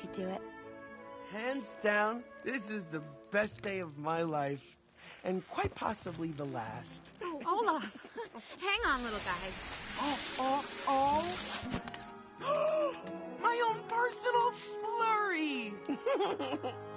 could do it. Hands down, this is the best day of my life. And quite possibly the last. Oh, Olaf! Hang on, little guy. Oh, oh, oh! My own personal flurry!